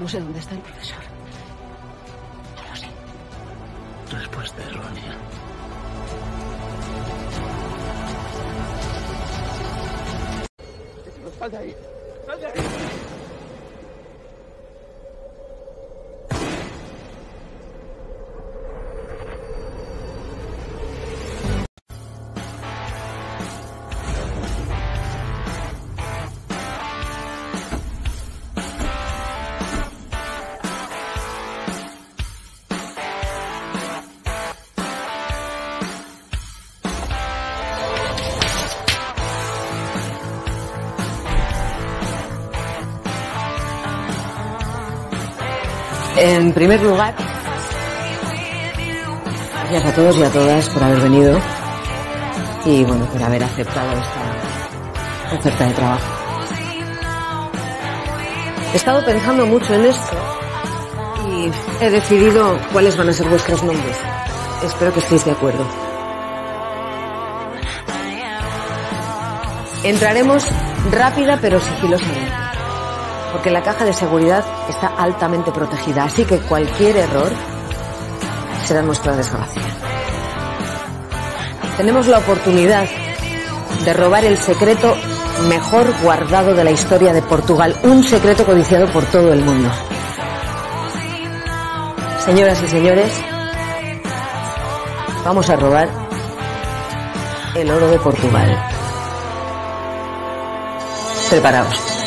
No sé dónde está el profesor. No lo sé. Respuesta errónea. ¡Sal de ahí! ¡Sal de ahí! En primer lugar, gracias a todos y a todas por haber venido y bueno, por haber aceptado esta oferta de trabajo. He estado pensando mucho en esto y he decidido cuáles van a ser vuestros nombres. Espero que estéis de acuerdo. Entraremos rápida pero sigilosamente porque la caja de seguridad está altamente protegida, así que cualquier error será nuestra desgracia. Tenemos la oportunidad de robar el secreto mejor guardado de la historia de Portugal, un secreto codiciado por todo el mundo. Señoras y señores, vamos a robar el oro de Portugal. Preparaos.